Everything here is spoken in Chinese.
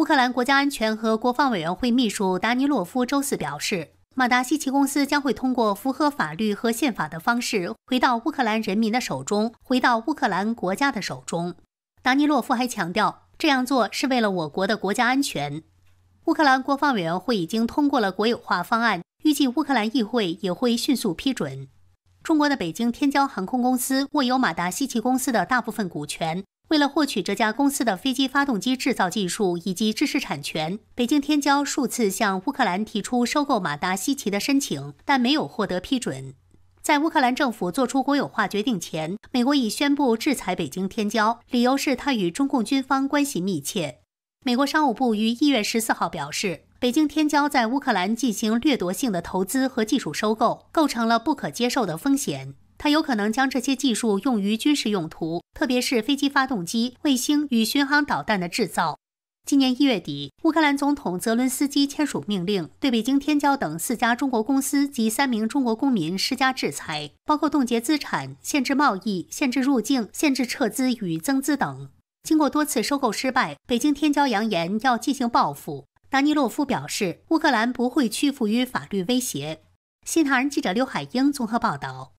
乌克兰国家安全和国防委员会秘书达尼洛夫周四表示，马达西奇公司将会通过符合法律和宪法的方式回到乌克兰人民的手中，回到乌克兰国家的手中。达尼洛夫还强调，这样做是为了我国的国家安全。乌克兰国防委员会已经通过了国有化方案，预计乌克兰议会也会迅速批准。中国的北京天骄航空公司握有马达西奇公司的大部分股权。为了获取这家公司的飞机发动机制造技术以及知识产权，北京天骄数次向乌克兰提出收购马达西奇的申请，但没有获得批准。在乌克兰政府做出国有化决定前，美国已宣布制裁北京天骄，理由是它与中共军方关系密切。美国商务部于一月十四号表示，北京天骄在乌克兰进行掠夺性的投资和技术收购，构成了不可接受的风险。他有可能将这些技术用于军事用途，特别是飞机发动机、卫星与巡航导弹的制造。今年一月底，乌克兰总统泽伦斯基签署命令，对北京天骄等四家中国公司及三名中国公民施加制裁，包括冻结资产、限制贸易、限制入境、限制撤资与增资等。经过多次收购失败，北京天骄扬言要进行报复。达尼洛夫表示，乌克兰不会屈服于法律威胁。新唐人记者刘海英综合报道。